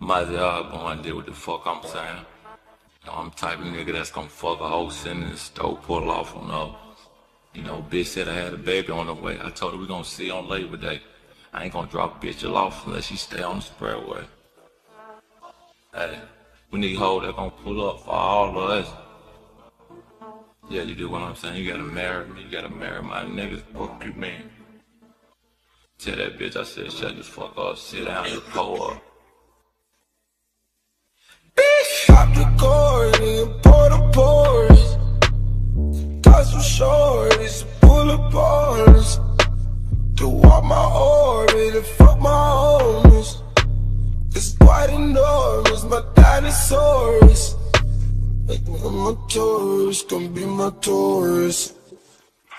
Might as well go and do what the fuck I'm saying. You know, I'm type of nigga that's gonna fuck a whole sentence, stove pull off on her. You know, bitch said I had a baby on the way. I told her we gonna see on Labor Day. I ain't gonna drop bitch off unless she stay on the spreadway. Hey, we need hoe that gonna pull up for all of us. Yeah, you do what I'm saying. You gotta marry me. You gotta marry my niggas. Fuck you, man. Tell that bitch I said shut the fuck up. Sit down and pull up. Cord and pour the pores. Got some shorties, pull up on us. To walk my orbit and fuck my homies. It's quite enormous, my dinosaurus. I'm a tourist, gonna be my tourist.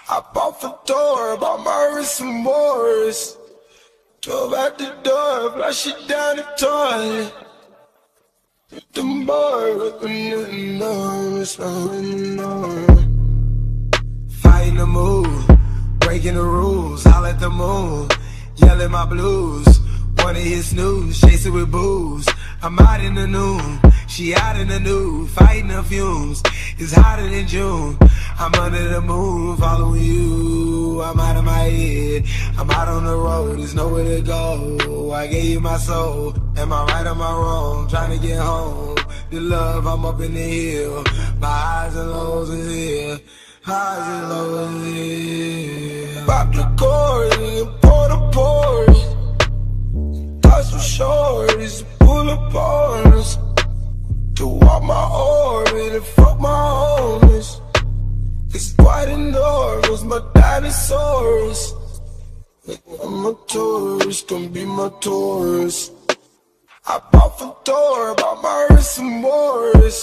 I bought the door, bought my wrist and Morris. Drove out the door, flush it down the toilet. Fighting the mood, breaking the rules, howl at the moon, yelling my blues. Wanna hit chase it with booze. I'm out in the noon, she out in the nude, fighting the fumes. It's hotter than June. I'm under the moon, following you. I'm out of my head, I'm out on the road, there's nowhere to go. I gave you my soul, am I right or am I wrong? Trying to get home. The love, I'm up in the hill. My highs and lows is here. Highs and lows is here. Pop the cord and pour the pores. Got some shorties, pull up my orbit and fuck my homies. It's quite enormous, my dinosaurus. I'm a tourist, gonna be my tourist. I bought the door, bought my wrist and Morris.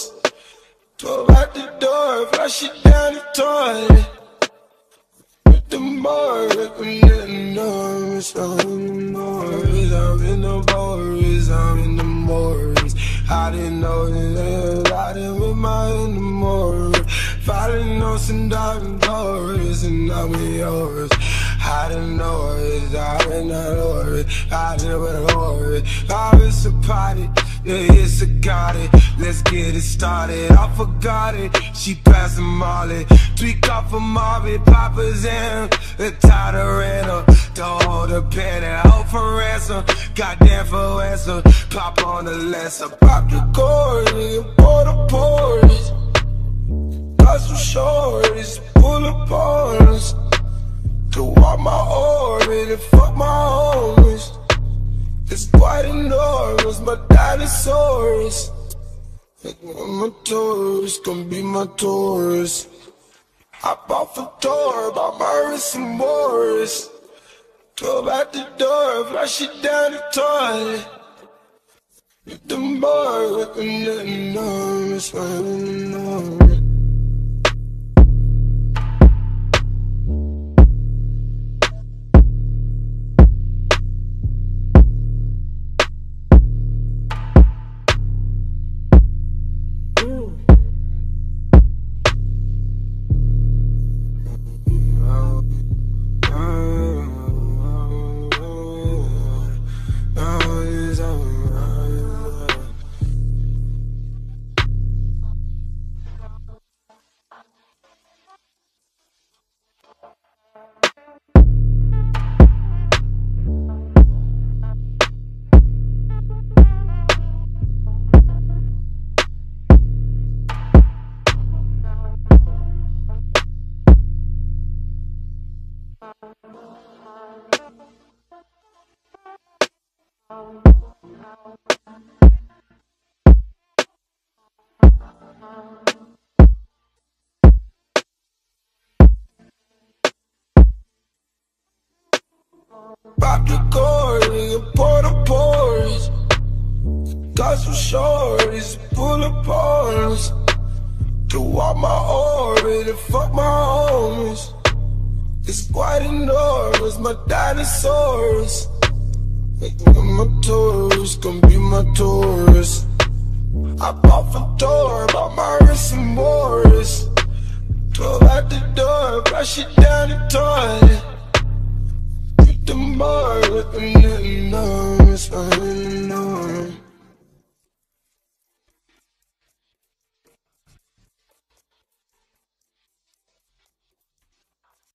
Drove out the door, flush it down the toilet. With the Morris, I'm in the Norris, I'm in the Morris, I'm in the Morris, Fighting on dark doors, and I'm in yours. I didn't know it, I didn't know it, I didn't know it. I was a party, yeah, it's a got it. Let's get it started. I forgot it. She passed passing Molly, tweak off of Marvin, Papa's in the title rental. To hold a pen and hope for ransom. Goddamn for answer. Pop on the lesson, pop the cord and pour the pores. Got some shorties, pull up on us. To walk my orbit and fuck my homies. It's quite enormous, my dinosaurus. A tourist, gonna be my tourist. I bought the door, my wrist and Morris. Drove out the door, flush it down the toilet. Hit the bar, at the the numbers. Pop the cord and pour the pores. Got some shorties, pull on us. To walk my orbit and fuck my homies. It's quite enormous, my dinosaurus. I'm a tourist, gonna be my tourist. I bought door, bought my wrist